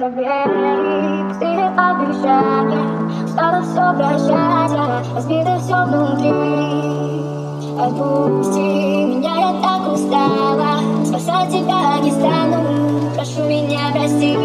Забери все обещания, стало все прощания, разбито все внутри. Отпусти меня, я так устала, спасать тебя не стану. Прошу меня прости,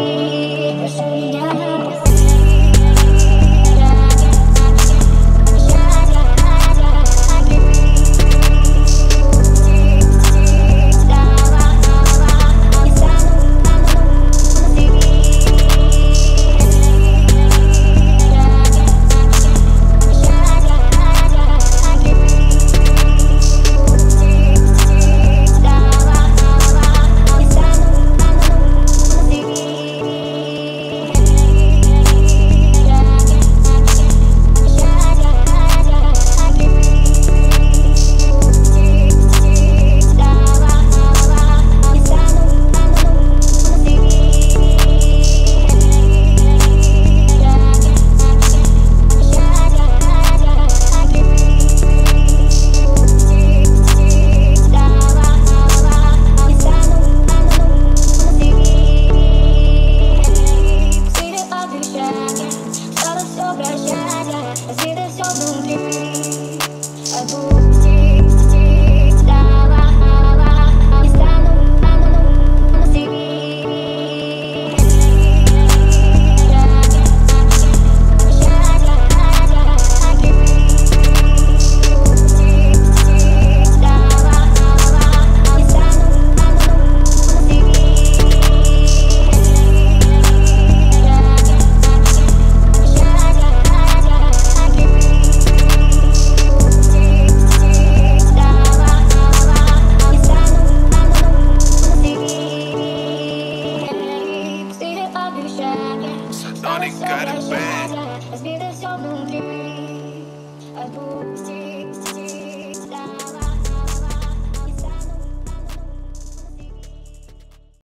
dans les carabins.